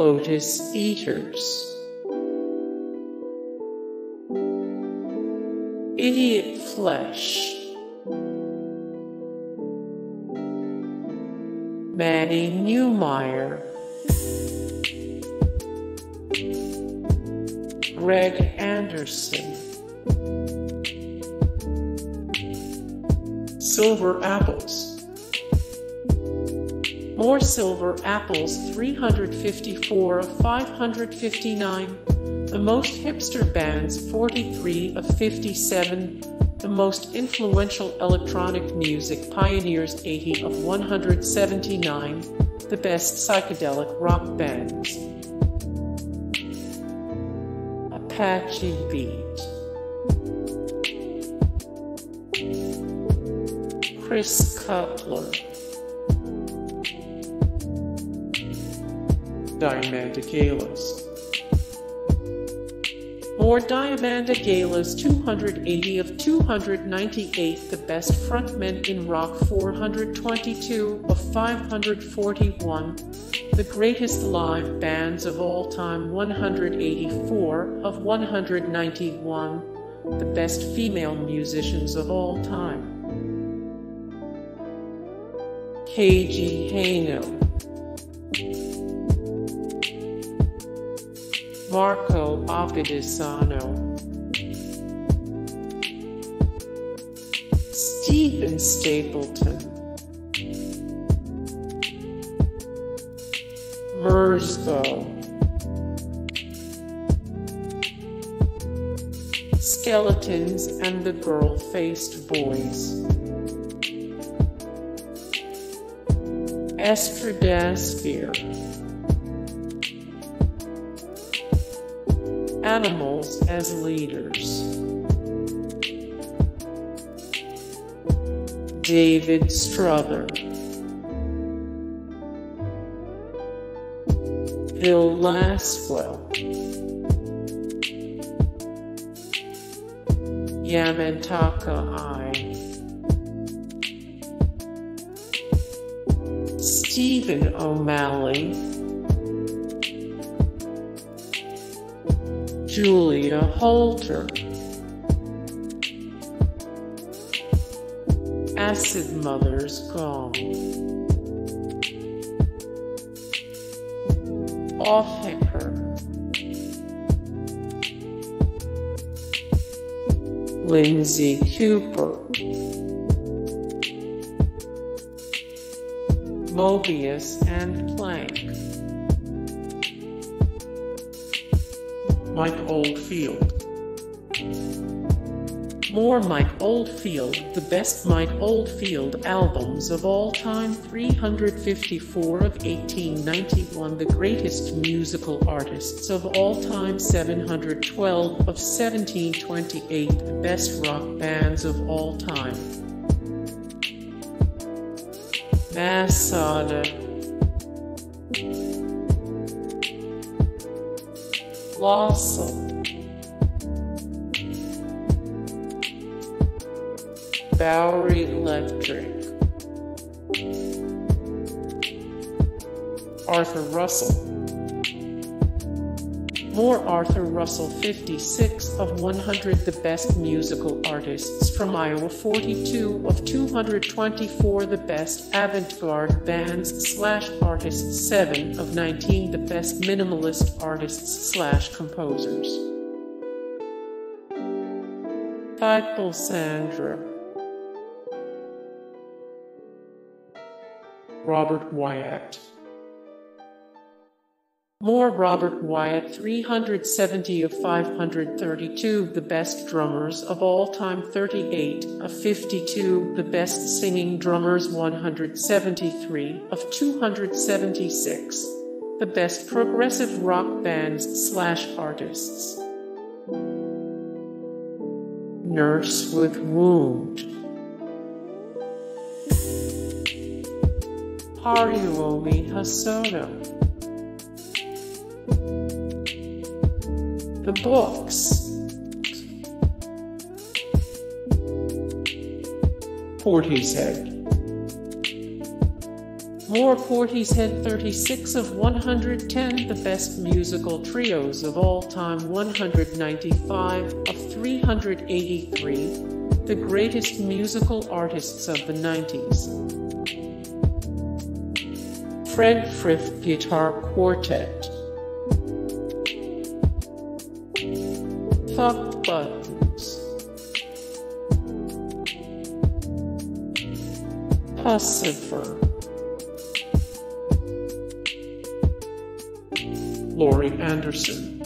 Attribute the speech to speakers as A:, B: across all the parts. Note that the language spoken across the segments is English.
A: Lotus Eaters. Idiot Flesh. Mani Neumeier. Greg Anderson. Silver Apples. More Silver Apples 354 of 559. The most hipster bands 43 of 57. The most influential electronic music pioneers 80 of 179. The best psychedelic rock bands. Apache Beat. Chris Cutler. Diamanda Galás. More Diamanda Galás 280 of 298 The best frontmen in rock 422 of 541 The greatest live bands of all time 184 of 191 The best female musicians of all time Keiji Haino Marco Oppedisano, Steven Stapleton, Merzbow, Skeletons and the Girl-Faced Boys, Estradasphere. Animals as leaders. David Strother. Bill Laswell. Yamantaka Eye. Stephen O'Malley. Julia Holter. Acid Mothers Gong. Off Hicker. Lindsay Cooper. Mobius and Plank. Mike Oldfield. More Mike Oldfield, the best Mike Oldfield albums of all time 354 of 1891 The greatest musical artists of all time 712 of 1728 The best rock bands of all time Masada Lawson. Bowery Electric. Arthur Russell. More Arthur Russell 56 of 100 The Best Musical Artists. From Iowa 42 of 224 The Best Avant-Garde Bands slash Artists. 7 of 19 The Best Minimalist Artists slash Composers. Title Sandra. Robert Wyatt more Robert Wyatt 370 of 532 The best drummers of all time 38 of 52 The best singing drummers 173 of 276 The best progressive rock bands slash artists. Nurse with Wound. Haruomi Hosono the books. Portishead. More Portishead 36 of 110 The best musical trios of all time 195 of 383 The greatest musical artists of the 90s Fred Frith Guitar Quartet Fuck Buttons Puscifer Laurie Anderson.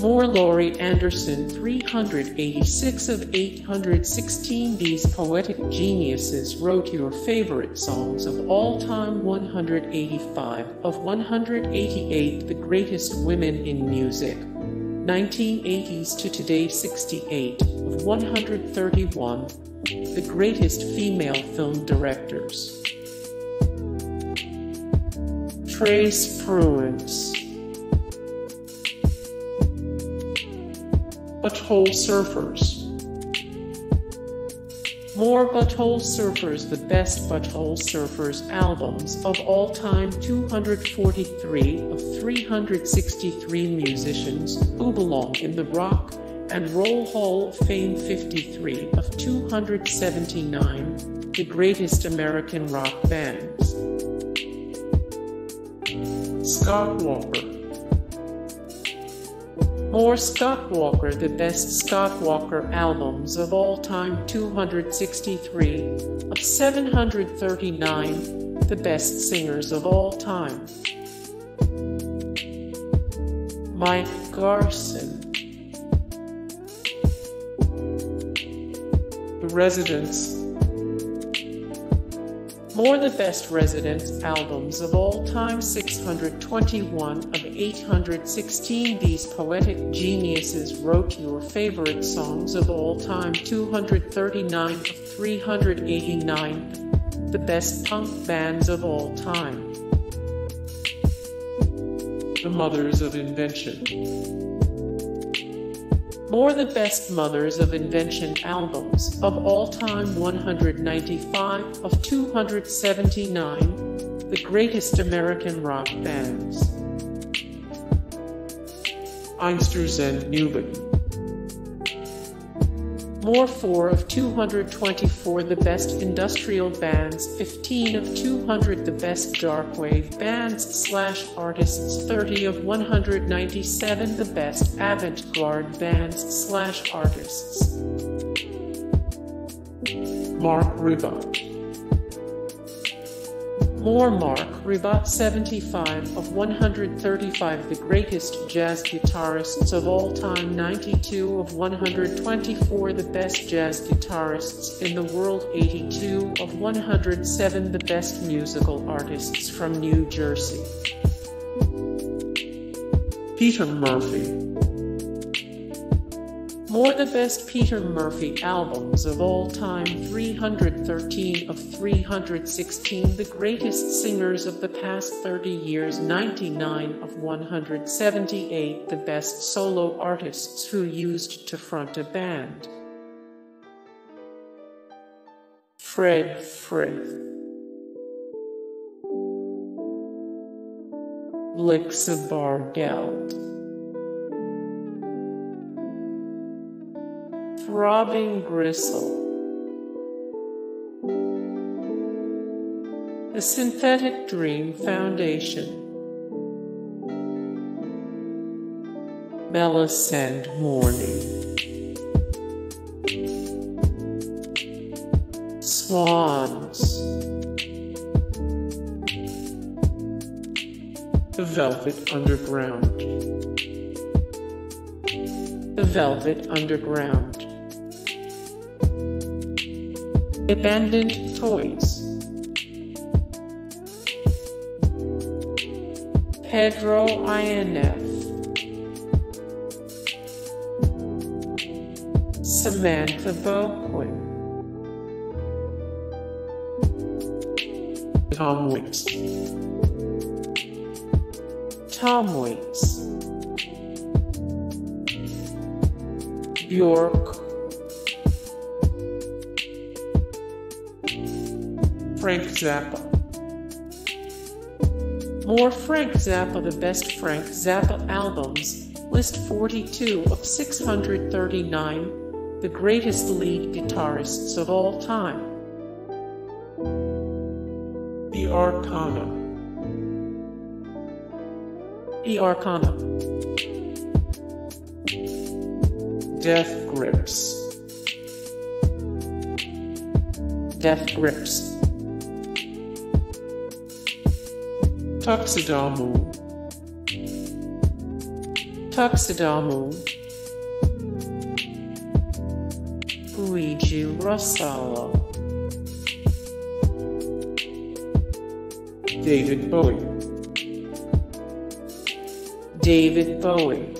A: More Laurie Anderson. 386 of 816 These poetic geniuses wrote your favorite songs of all time. 185 of 188 The greatest women in music 1980s to today 68 of 131 The greatest female film directors Trace Pruins. Butthole Surfers. More Butthole Surfers The best Butthole Surfers albums of all time 243 of 363 musicians who belong in the Rock and Roll Hall of Fame 53 of 279 The Greatest American Rock Bands Scott Walker. More Scott Walker The best Scott Walker albums of all time 263 of 739 The best singers of all time. Mike Garson. The Residents. More the best residents albums of all time 621 of 816 These poetic geniuses wrote your favorite songs of all time 239 of 389 The best punk bands of all time The Mothers of Invention more the best Mothers of Invention albums of all time 195 of 279, the greatest American rock bands. Einstürzende Neubauten. More 4 of 224 the best industrial bands, 15 of 200 the best darkwave bands. Slash artists, 30 of 197 the best avant-garde bands. Slash artists. Marc Ribot more Marc Ribot 75 of 135 the greatest jazz guitarists of all time 92 of 124 the best jazz guitarists in the world 82 of 107 the best musical artists from New Jersey. Peter Murphy more the best Peter Murphy albums of all time 313 of 316 The greatest singers of the past 30 years 99 of 178 The best solo artists who used to front a band. Fred Frith. Blixa Bargeld throbbing gristle. The Synthetic Dream Foundation. Melisande Morning. Swans. The Velvet Underground. The Velvet Underground. Abandoned Toys. Pedro INF Samantha Boquin Tom Waits. Tom Waits. Bjork Frank Zappa. More Frank Zappa The best Frank Zappa albums, list 42 of 639, the greatest lead guitarists of all time. The Arcana. The Arcana. Death Grips. Death Grips. Tuxedomoon. Tuxedomoon. Luigi Russolo. David Bowie. David Bowie.